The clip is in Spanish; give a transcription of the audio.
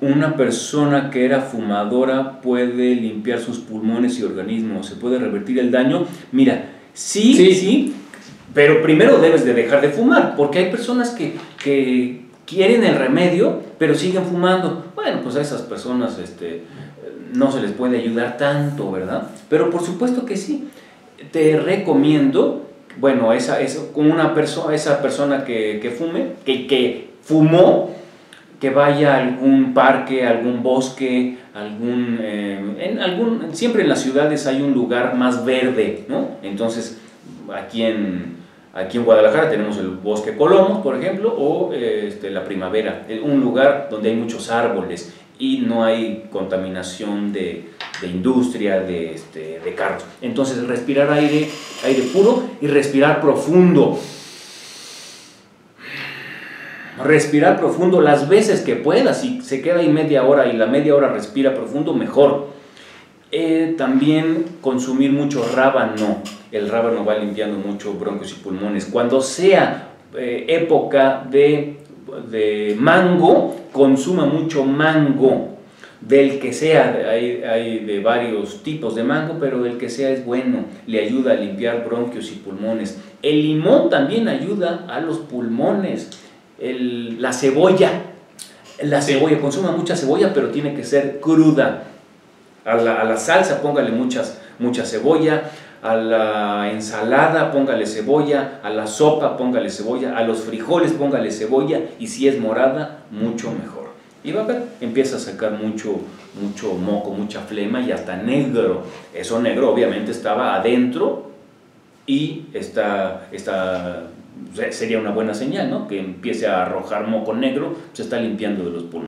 una persona que era fumadora puede limpiar sus pulmones y organismos, se puede revertir el daño. Mira, sí, sí, sí pero primero debes de dejar de fumar, porque hay personas que, que quieren el remedio, pero siguen fumando. Bueno, pues a esas personas este, no se les puede ayudar tanto, ¿verdad? Pero por supuesto que sí. Te recomiendo, bueno, esa, esa, una persona, esa persona que, que fume, que, que fumó, que vaya a algún parque, algún bosque, algún, eh, en algún, siempre en las ciudades hay un lugar más verde, ¿no? Entonces, aquí en, aquí en Guadalajara tenemos el bosque Colomos, por ejemplo, o este, la primavera, un lugar donde hay muchos árboles y no hay contaminación de, de industria, de, este, de carros. Entonces, respirar aire, aire puro y respirar profundo respirar profundo las veces que pueda. Si se queda ahí media hora y la media hora respira profundo, mejor. Eh, también consumir mucho rábano. El rábano va limpiando mucho bronquios y pulmones. Cuando sea eh, época de, de, mango, consuma mucho mango. Del que sea, hay, hay de varios tipos de mango, pero del que sea es bueno, le ayuda a limpiar bronquios y pulmones. El limón también ayuda a los pulmones el, la cebolla. La cebolla, consuma mucha cebolla, pero tiene que ser cruda. A la, a la salsa póngale muchas, mucha cebolla, a la ensalada póngale cebolla, a la sopa póngale cebolla, a los frijoles póngale cebolla y si es morada, mucho mejor. Y va a ver, empieza a sacar mucho, mucho moco, mucha flema y hasta negro. Eso negro obviamente estaba adentro y está, está sería una buena señal, ¿no? Que empiece a arrojar moco negro, se está limpiando de los pulmones.